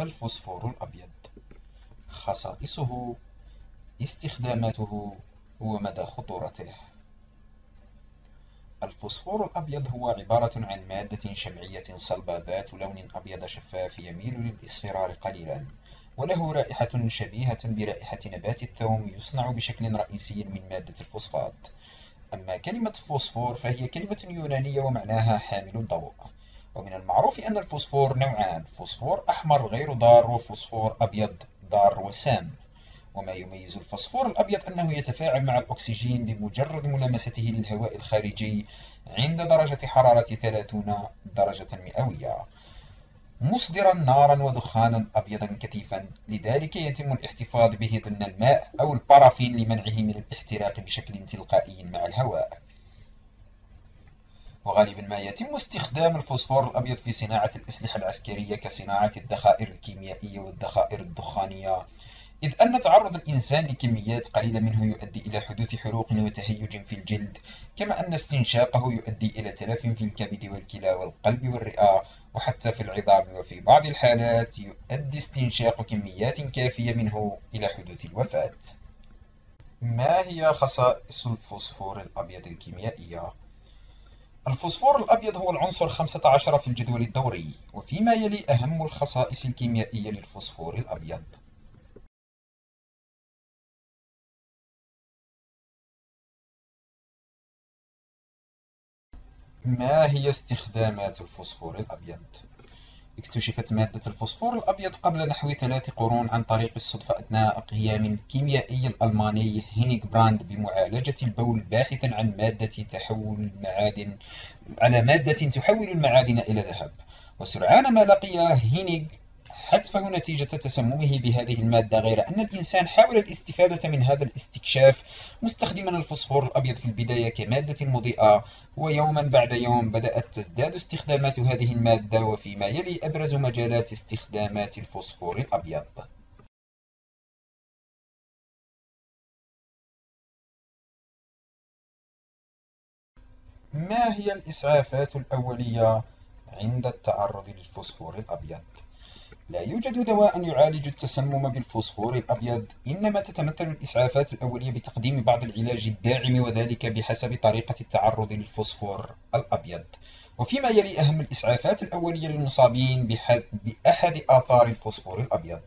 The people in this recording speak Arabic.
الفوسفور الأبيض. خصائصه استخداماته ومدى خطورته. الفوسفور الأبيض هو عبارة عن مادة شمعية صلبة ذات لون أبيض شفاف يميل للإصفرار قليلا وله رائحة شبيهة برائحة نبات الثوم يصنع بشكل رئيسي من مادة الفوسفات. أما كلمة فوسفور فهي كلمة يونانية ومعناها حامل الضوء. ومن المعروف أن الفوسفور نوعان فوسفور أحمر غير ضار وفوسفور أبيض ضار وسام. وما يميز الفوسفور الأبيض أنه يتفاعل مع الأكسجين بمجرد ملامسته للهواء الخارجي عند درجة حرارة 30 درجة مئوية. مصدرا نارا ودخانا أبيضا كثيفا لذلك يتم الاحتفاظ به ضمن الماء أو البارافين لمنعه من الاحتراق بشكل تلقائي مع الهواء. وغالبا ما يتم استخدام الفوسفور الأبيض في صناعة الأسلحة العسكرية كصناعة الذخائر الكيميائية والذخائر الدخانية إذ أن تعرض الإنسان لكميات قليلة منه يؤدي إلى حدوث حروق وتهيج في الجلد كما أن استنشاقه يؤدي إلى تلف في الكبد والكلى والقلب والرئة وحتى في العظام وفي بعض الحالات يؤدي استنشاق كميات كافية منه إلى حدوث الوفاة ما هي خصائص الفوسفور الأبيض الكيميائية؟ الفوسفور الأبيض هو العنصر 15 في الجدول الدوري وفيما يلي أهم الخصائص الكيميائية للفوسفور الأبيض ما هي استخدامات الفوسفور الأبيض؟ اكتشفت مادة الفوسفور الأبيض قبل نحو ثلاث قرون عن طريق الصدفة أثناء قيام الكيميائي الألماني هينيغ براند بمعالجة البول باحثا عن مادة تحول المعادن على مادة تحول المعادن إلى ذهب. وسرعان ما لقي هينيغ حتفه نتيجة تسممه بهذه المادة غير أن الإنسان حاول الاستفادة من هذا الاستكشاف مستخدما الفوسفور الأبيض في البداية كمادة مضيئة ويوما بعد يوم بدأت تزداد استخدامات هذه المادة وفيما يلي أبرز مجالات استخدامات الفوسفور الأبيض ما هي الإسعافات الأولية عند التعرض للفوسفور الأبيض؟ لا يوجد دواء يعالج التسمم بالفوسفور الأبيض إنما تتمثل الإسعافات الأولية بتقديم بعض العلاج الداعم وذلك بحسب طريقة التعرض للفوسفور الأبيض. وفيما يلي أهم الإسعافات الأولية للمصابين بأحد آثار الفوسفور الأبيض.